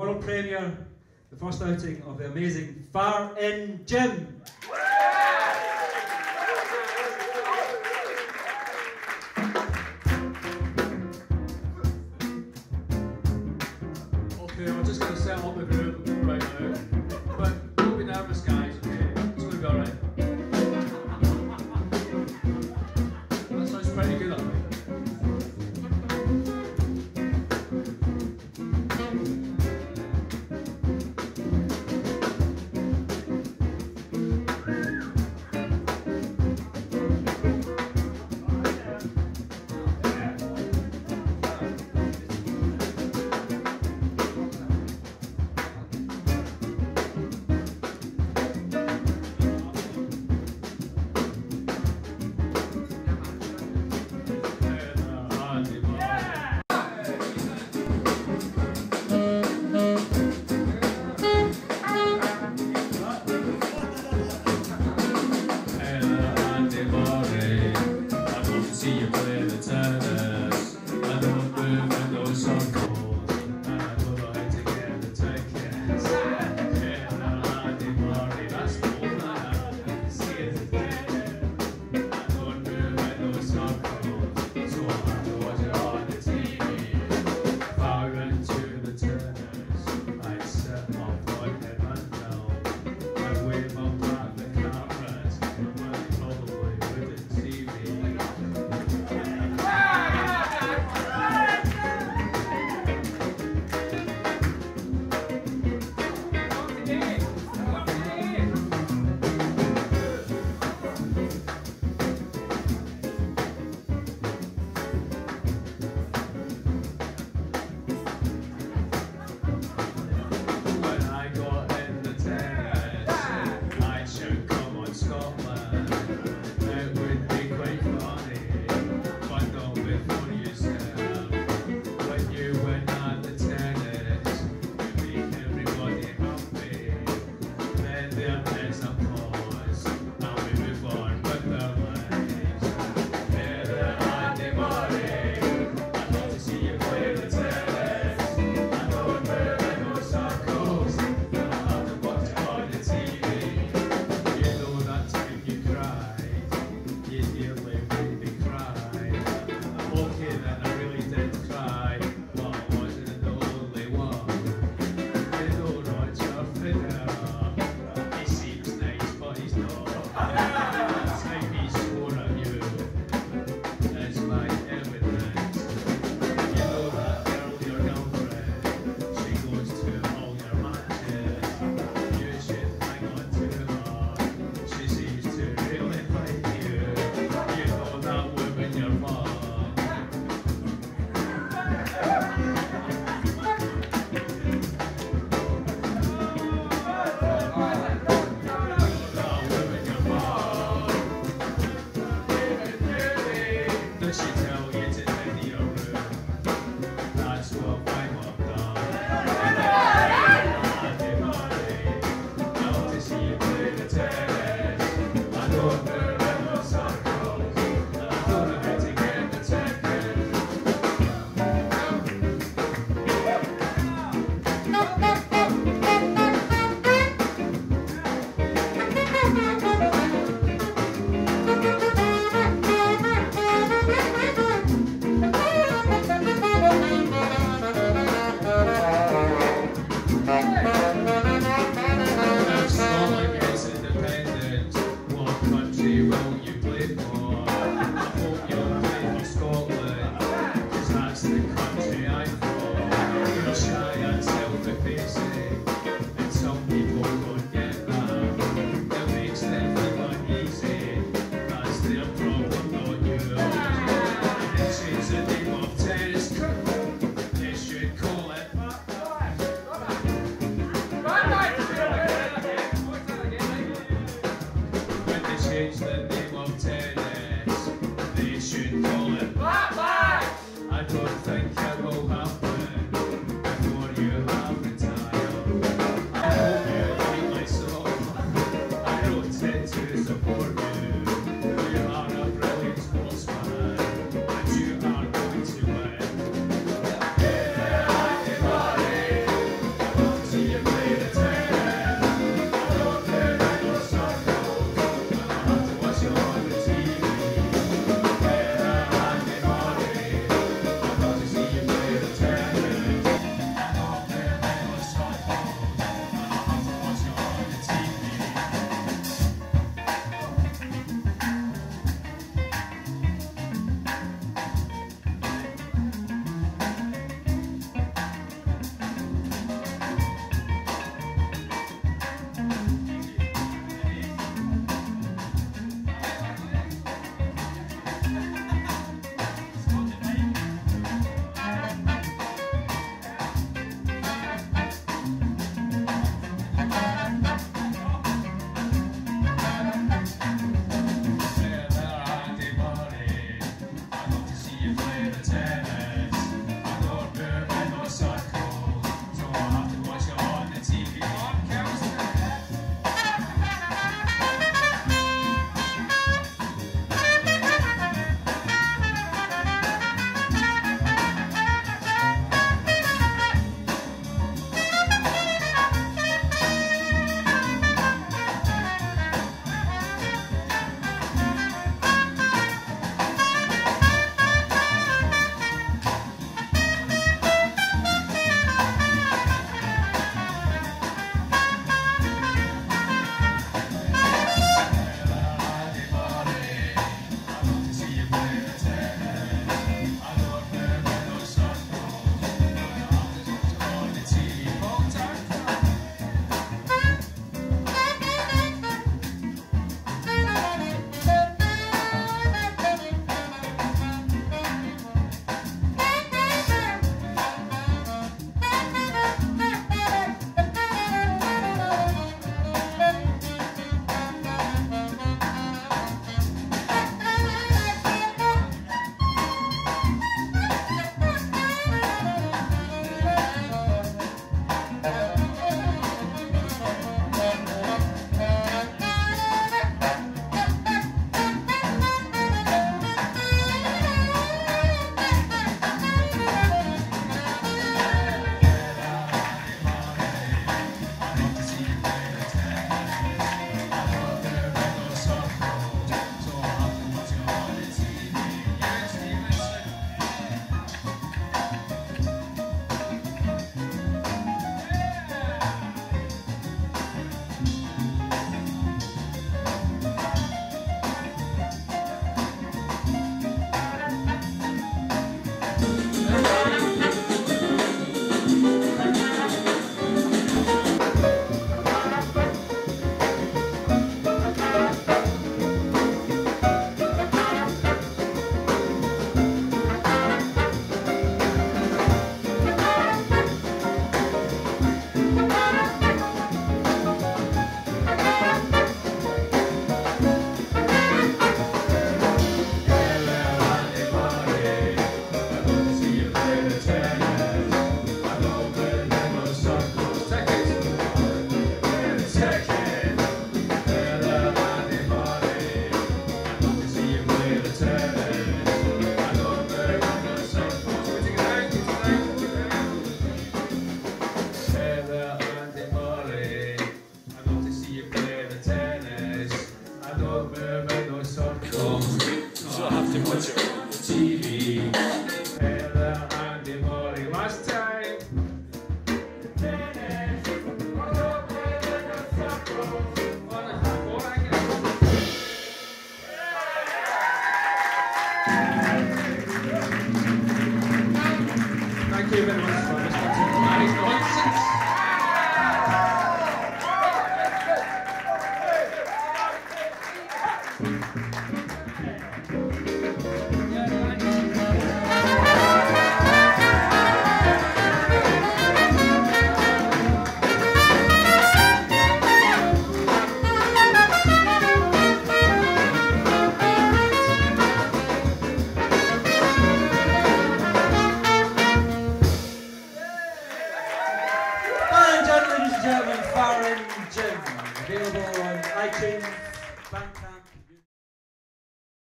World premiere, the first outing of the amazing Far In Jim.